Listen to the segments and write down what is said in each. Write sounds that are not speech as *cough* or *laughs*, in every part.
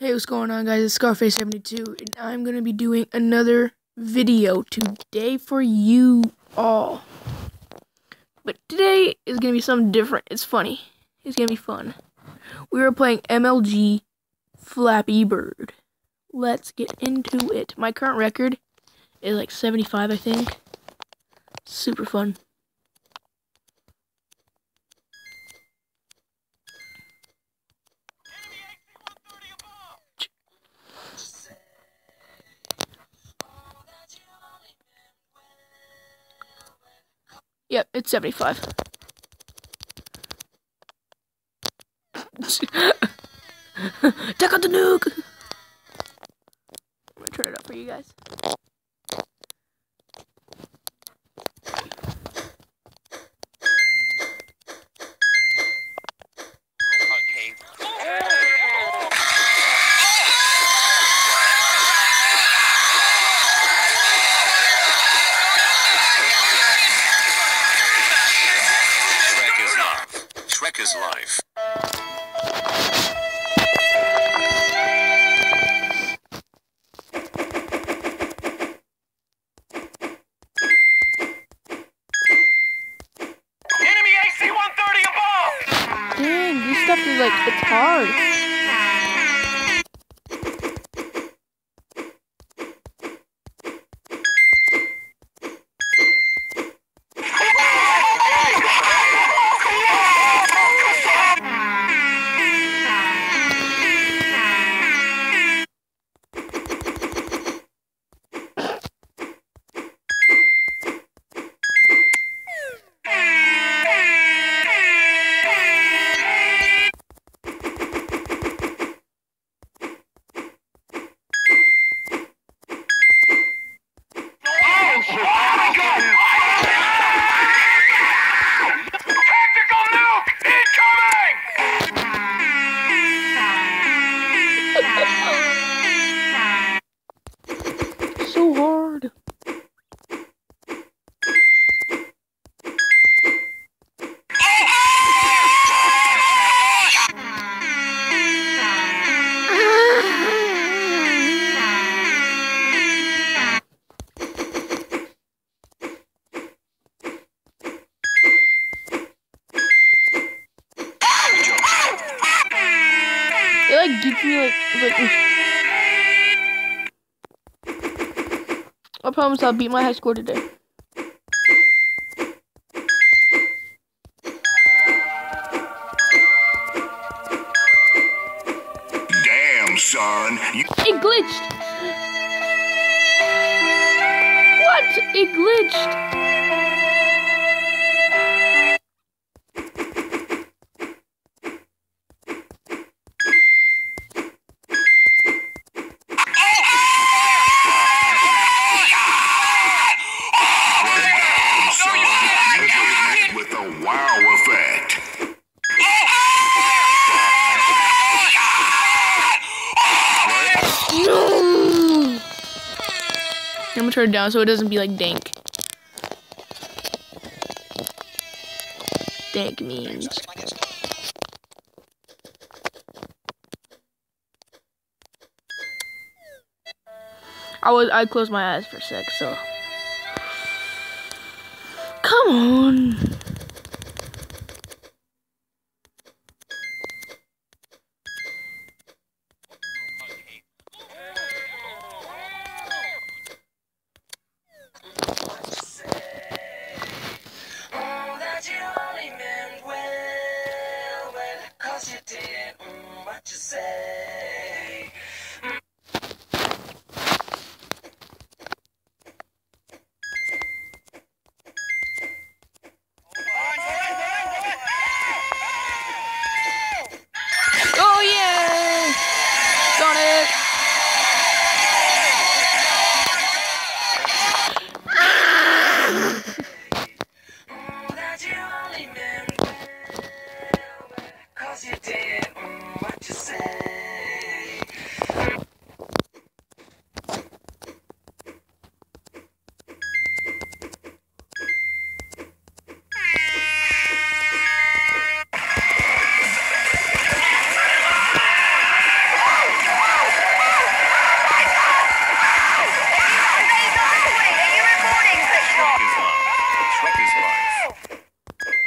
Hey, what's going on, guys? It's Scarface72, and I'm going to be doing another video today for you all. But today is going to be something different. It's funny. It's going to be fun. We are playing MLG Flappy Bird. Let's get into it. My current record is like 75, I think. Super fun. Yep, it's 75. *laughs* Check out the nuke! So Like like, like I promise I'll beat my high score today. Damn, son. You It glitched! What? It glitched! I'm gonna turn it down so it doesn't be like dank. Dank means. I was I closed my eyes for a sec, so come on.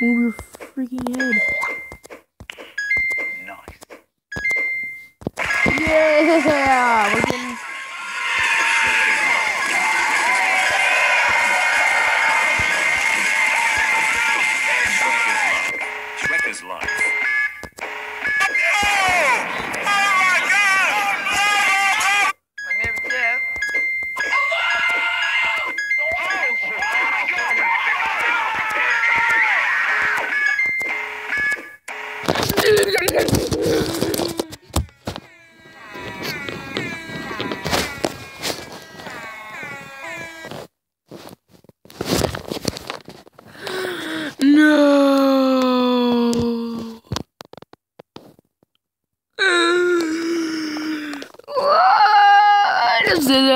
Fucking head. Nice. Yeah, we're getting. Shrek is life.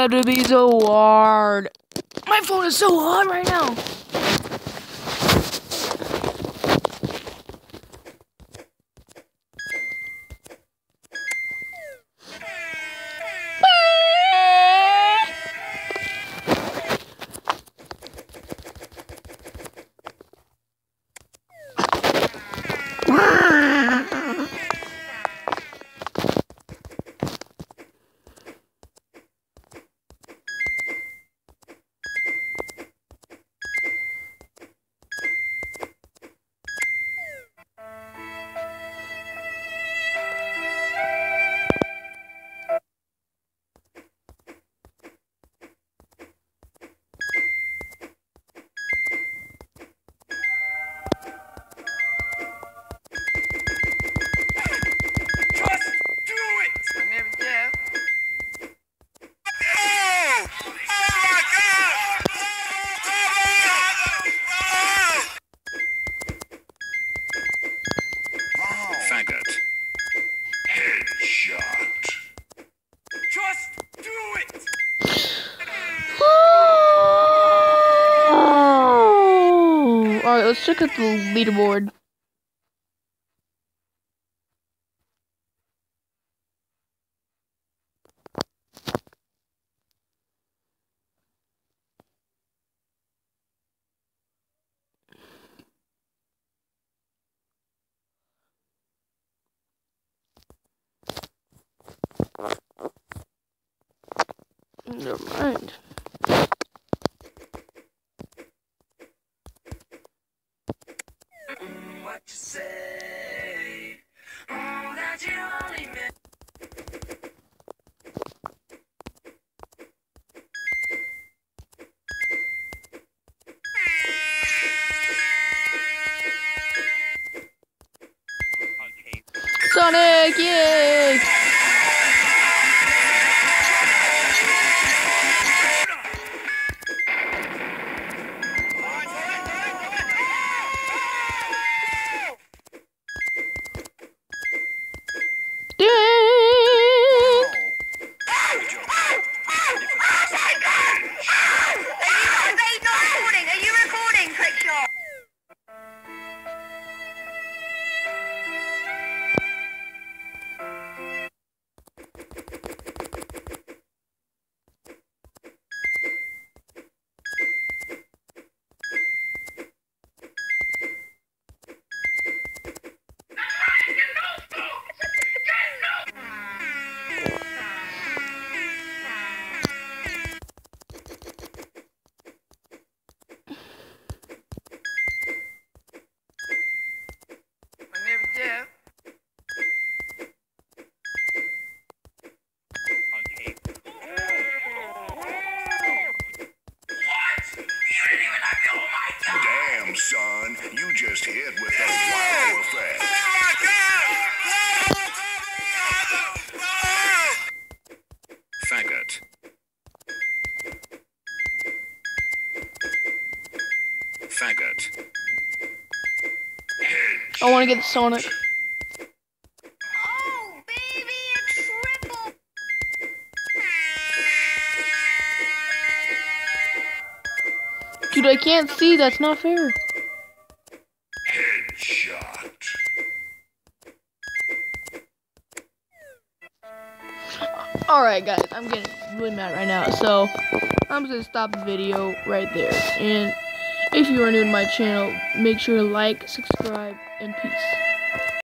Have to be so hard? My phone is so hot right now. Let's check out the leaderboard. Never mind. Sonic, yay! Faggot. I want to get the Sonic. Oh, baby, a triple. Dude, I can't see. That's not fair. Headshot. Alright, guys, I'm getting really mad right now. So, I'm just gonna stop the video right there. And If you are new to my channel, make sure to like, subscribe, and peace.